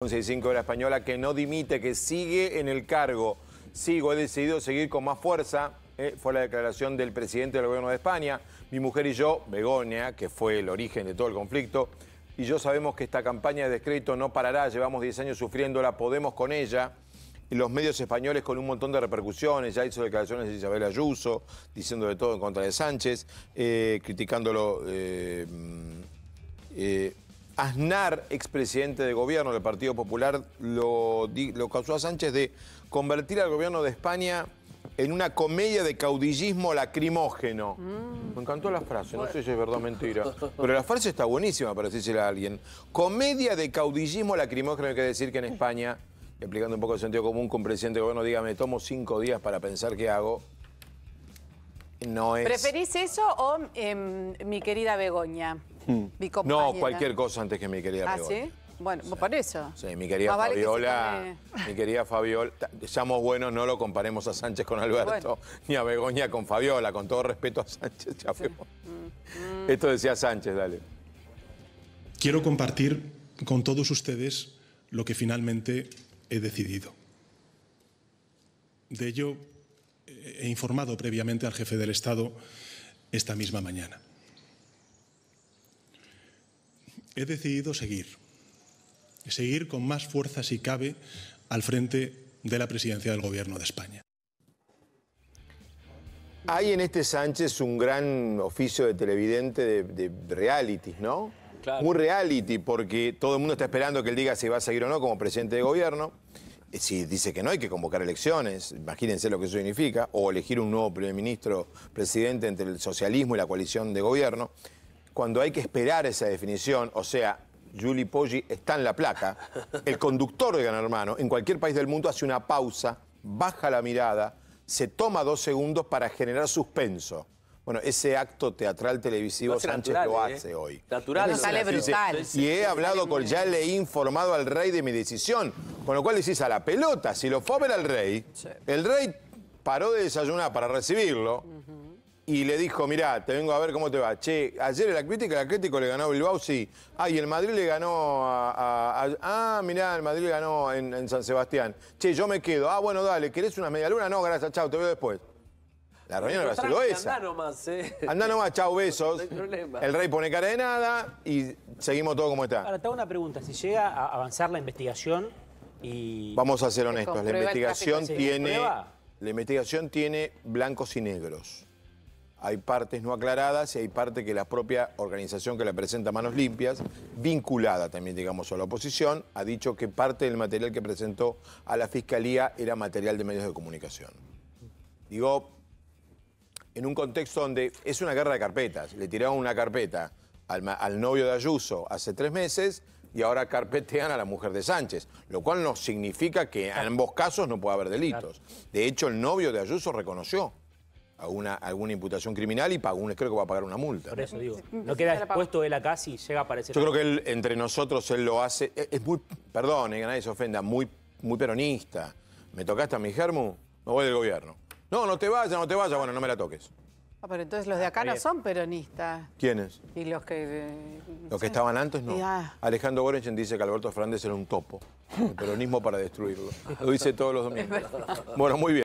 11 y 5 de la española que no dimite, que sigue en el cargo. Sigo, he decidido seguir con más fuerza. eh, fue la declaración del presidente del gobierno de España. Mi mujer y yo, Begoña, que fue el origen de todo el conflicto, y yo sabemos que esta campaña de descrédito no parará. Llevamos 10 años sufriéndola, podemos con ella. Y los medios españoles con un montón de repercusiones, ya hizo declaraciones de Isabel Ayuso, diciendo de todo en contra de Sánchez, eh, criticándolo. eh, eh, Aznar, expresidente de gobierno del Partido Popular, lo, lo causó a Sánchez de convertir al gobierno de España en una comedia de caudillismo lacrimógeno. Me encantó la frase, no sé si es verdad o mentira. Pero la frase está buenísima para decírsela a alguien. Comedia de caudillismo lacrimógeno, hay que decir que en España, y aplicando un poco de sentido común, que un presidente de gobierno diga, me tomo cinco días para pensar qué hago, no es... ¿Preferís eso o em, mi querida Begoña? Hmm. No, cualquier cosa antes que mi querida ¿Ah, sí? Bueno, por eso. Sí, mi querida Más vale que se Fabiola, mi querida Fabiola, ta- seamos buenos, no lo comparemos a Sánchez con Alberto, Bueno. ni a Begoña con Fabiola, con todo respeto a Sánchez, ya fuimos. Mm, Esto decía Sánchez, dale. Quiero compartir con todos ustedes lo que finalmente he decidido. De ello eh, he informado previamente al jefe del Estado esta misma mañana. He decidido seguir, seguir con más fuerza si cabe al frente de la presidencia del Gobierno de España. Hay en este Sánchez un gran oficio de televidente de, de realities, ¿no? Claro. Muy reality, porque todo el mundo está esperando que él diga si va a seguir o no como presidente de gobierno. Eh, Si dice que no, hay que convocar elecciones, imagínense lo que eso significa, o elegir un nuevo primer ministro, presidente entre el socialismo y la coalición de gobierno. Cuando hay que esperar esa definición, o sea, Juli Poggi está en la placa, el conductor de Gran Hermano, en cualquier país del mundo hace una pausa, baja la mirada, se toma dos segundos para generar suspenso. Bueno, ese acto teatral televisivo Sánchez natural, lo ¿eh? hace hoy. Natural. No sale brutal. Y he hablado con, ya le he informado al rey de mi decisión. Con lo cual decís a la pelota, si lo fue a ver al rey, el rey paró de desayunar para recibirlo y le dijo, mirá, te vengo a ver cómo te va. Che, ayer el Atlético, el Atlético le ganó a Bilbao, sí. Ah, y el Madrid le ganó a... a- a- ah, mirá, el Madrid le ganó en, en San Sebastián. Che, yo me quedo. Ah, bueno, dale, ¿querés una media luna? No, gracias, chao, te veo después. La reunión habrá sido esa. Andá nomás, eh. Andá nomás, chau, besos. No hay problema. El rey pone cara de nada y seguimos todo como está. Ahora, te hago una pregunta. Si llega a avanzar la investigación y... Vamos a ser honestos, la investigación tráfico, ¿se tiene la investigación tiene blancos y negros. Hay partes no aclaradas y hay parte que la propia organización que la presenta Manos Limpias, vinculada también, digamos, a la oposición, ha dicho que parte del material que presentó a la Fiscalía era material de medios de comunicación. Digo, en un contexto donde es una guerra de carpetas. Le tiraron una carpeta al, al novio de Ayuso hace tres meses y ahora carpetean a la mujer de Sánchez, lo cual no significa que en ambos casos no pueda haber delitos. De hecho, el novio de Ayuso reconoció alguna, alguna imputación criminal y pagó un, creo que va a pagar una multa. Por eso digo, no queda expuesto él acá si llega a aparecer. Yo creo que él, entre nosotros él lo hace, es, es muy, perdón, eh, que nadie se ofenda, muy, muy peronista. ¿Me tocaste a mi germu? Me voy del gobierno. No, no te vayas, no te vayas, bueno, no me la toques. Ah, pero entonces los de acá no son peronistas. ¿Quiénes? Y los que. eh, no Los que estaban antes no. Ah. Alejandro Gorenchen dice que Alberto Fernández era un topo. El peronismo para destruirlo. Lo dice todos los domingos. Bueno, muy bien.